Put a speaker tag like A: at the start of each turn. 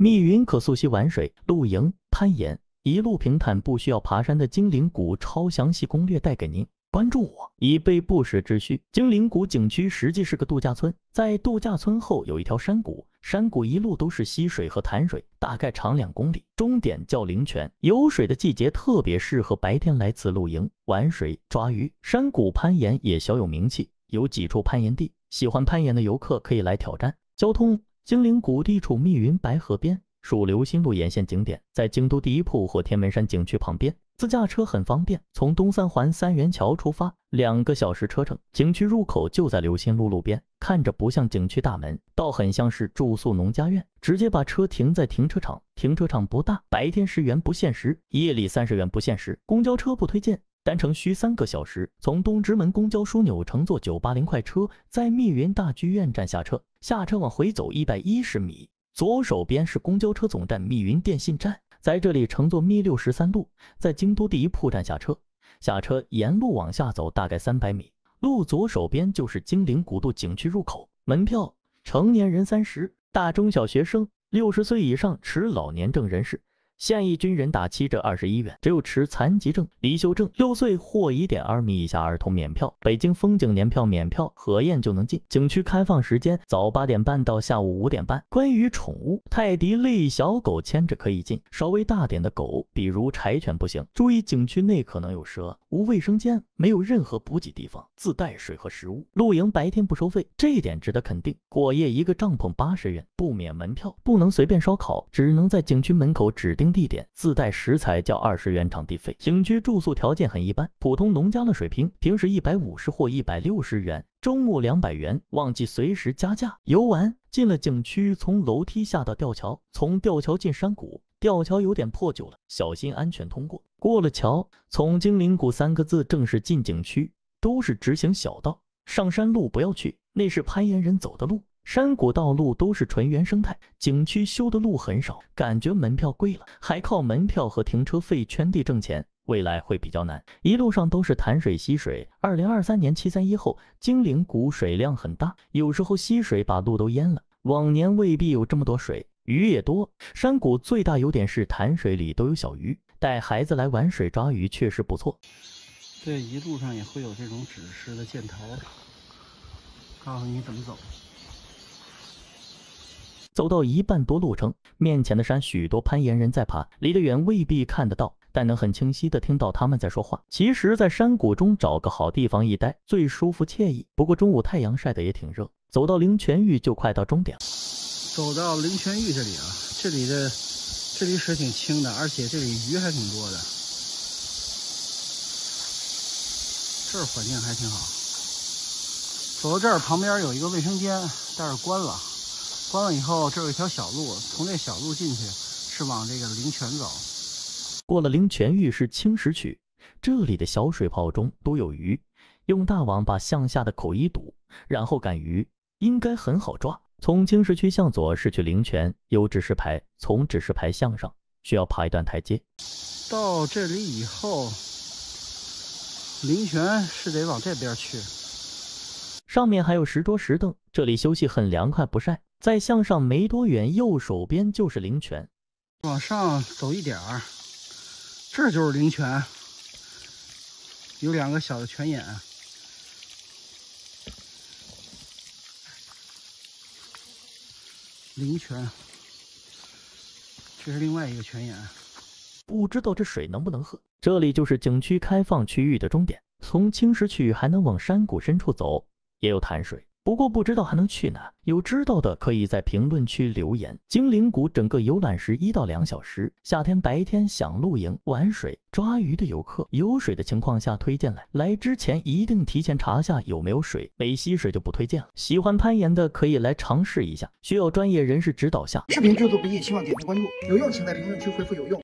A: 密云可溯溪玩水、露营、攀岩，一路平坦，不需要爬山的精灵谷超详细攻略带给您。关注我，以备不时之需。精灵谷景区实际是个度假村，在度假村后有一条山谷，山谷一路都是溪水和潭水，大概长两公里。终点叫灵泉，有水的季节特别适合白天来此露营、玩水、抓鱼。山谷攀岩也小有名气，有几处攀岩地，喜欢攀岩的游客可以来挑战。交通：精灵谷地处密云白河边，属流星路沿线景点，在京都第一铺或天门山景区旁边。自驾车很方便，从东三环三元桥出发，两个小时车程。景区入口就在流星路路边，看着不像景区大门，倒很像是住宿农家院。直接把车停在停车场，停车场不大，白天十元不限时，夜里三十元不限时。公交车不推荐，单程需三个小时。从东直门公交枢纽乘坐九八零快车，在密云大剧院站下车，下车往回走一百一十米，左手边是公交车总站密云电信站。在这里乘坐密六十三路，在京都第一铺站下车，下车沿路往下走，大概三百米，路左手边就是金陵古渡景区入口。门票，成年人三十，大中小学生，六十岁以上持老年证人士。现役军人打七折二十一元，只有持残疾证、离休证、六岁或一点二米以下儿童免票。北京风景年票免票，核验就能进。景区开放时间早八点半到下午五点半。关于宠物，泰迪类小狗牵着可以进，稍微大点的狗，比如柴犬不行。注意景区内可能有蛇，无卫生间，没有任何补给地方，自带水和食物。露营白天不收费，这一点值得肯定。过夜一个帐篷八十元，不免门票，不能随便烧烤，只能在景区门口指定。地点自带食材，交二十元场地费。景区住宿条件很一般，普通农家乐水平，平时一百五十或一百六十元，周末两百元，旺季随时加价。游玩进了景区，从楼梯下到吊桥，从吊桥进山谷。吊桥有点破旧了，小心安全通过。过了桥，从精灵谷三个字正式进景区，都是直行小道，上山路不要去，那是攀岩人走的路。山谷道路都是纯原生态，景区修的路很少，感觉门票贵了，还靠门票和停车费圈地挣钱，未来会比较难。一路上都是潭水溪水。二零二三年七三一后，精灵谷水量很大，有时候溪水把路都淹了。往年未必有这么多水，鱼也多。山谷最大优点是潭水里都有小鱼，带孩子来玩水抓鱼确实不错。
B: 对，一路上也会有这种指示的箭头，告诉你怎么走。
A: 走到一半多路程，面前的山许多攀岩人在爬，离得远未必看得到，但能很清晰的听到他们在说话。其实，在山谷中找个好地方一待最舒服惬意。不过中午太阳晒得也挺热。走到灵泉峪就快到终点了。
B: 走到灵泉峪这里啊，这里的这里水挺清的，而且这里鱼还挺多的。这儿环境还挺好。走到这儿旁边有一个卫生间，但是关了。关了以后，这有一条小路，从这小路进去是往这个灵泉走。
A: 过了灵泉峪是青石渠，这里的小水泡中都有鱼，用大网把向下的口一堵，然后赶鱼，应该很好抓。从青石渠向左是去灵泉，有指示牌，从指示牌向上需要爬一段台阶。
B: 到这里以后，灵泉是得往这边去。
A: 上面还有石桌石凳，这里休息很凉快，不晒。再向上没多远，右手边就是灵泉。
B: 往上走一点儿，这就是灵泉，有两个小的泉眼。灵泉，这是另外一个泉眼。
A: 不知道这水能不能喝。这里就是景区开放区域的终点，从青石区还能往山谷深处走，也有潭水。不过不知道还能去哪，有知道的可以在评论区留言。精灵谷整个游览时一到两小时，夏天白天想露营、玩水、抓鱼的游客，有水的情况下推荐来。来之前一定提前查下有没有水，没溪水就不推荐了。喜欢攀岩的可以来尝试一下，需要专业人士指导下。
C: 视频制作不易，希望点击关注。有用请在评论区回复有用。